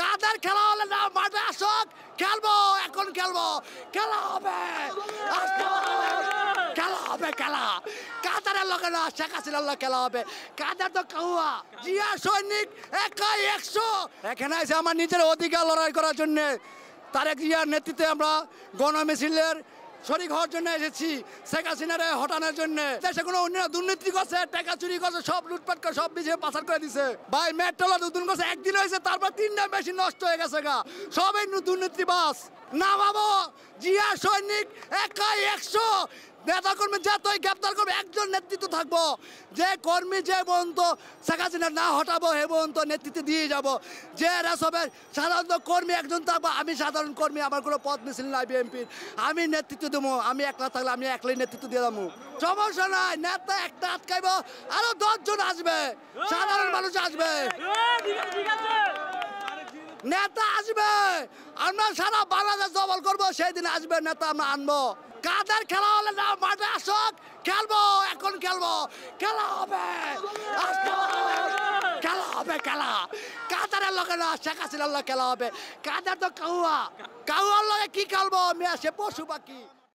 কাদের খেলা হলে না মাঠে আসক? খেলব, এখন খেলব। খেলা হবে। খেলা হবে, খেলা। কাতারের লোকে না, শেখ হাসিনার লোক খেলা হবে। কাদের তো কাউয়া? জিয়া সৈনিক, একাই একশো। এখানে আছে আমার নিজের অধিকার লড়াই করার জন্যে তারেক জিয়ার নেতৃত্বে আমরা গণ গণমিছিলের শরিক হওয়ার জন্য এসেছি। শেখ হাসিনারে হটানোর জন্য। দেশে কোনো অন্য দুর্নীতি করছে, টাকা চুরি করছে, সব লুটপাট করে, সব বিছে পাচার করে দিছে। ভাই মেট্রোলা দুদিন করছে, একদিন হয়েছে, তারপর তিনটা মেশিন নষ্ট হয়ে গেছে গা। সবই দুর্নীতি বাস নামাবো, জিয়া সৈনিক, একাই একশো নেতা কর্মী যতই গ্রেপ্তার করবে একজন নেতৃত্ব থাকব। যে কর্মী যে পর্যন্ত শেখ হাসিনা না হটাবো, হে পর্যন্ত নেতৃত্ব দিয়ে যাব। যে সবের সাধারণত কর্মী একজন থাকব, আমি সাধারণ কর্মী, আমার কোনো পদ মিছিল নাই বিএনপির। আমি নেতৃত্ব দেবো, আমি একলা থাকলে আমি একলাই নেতৃত্ব দিয়ে দেবো সমস্যা নাই, নেতা একটা আটকাইব, আরও দশজন আসবে। সাধারণ মানুষ আসবে। নেতা আসবে, আমরা সারা বাংলাদেশ দখল করব, সেই দিন আসবে, নেতা আমরা আনব। কাদের খেলা হলে না মাঠে আসক? খেলব, এখন খেলব। খেলা হবে। খেলা হবে, খেলা। কাতারের লোকে না, শেখ হাসিনার লোক খেলা হবে। কাদের তো কাউয়া? কাউয়ার লগে কি খেলব? মেয়ে সে পশু পাখি।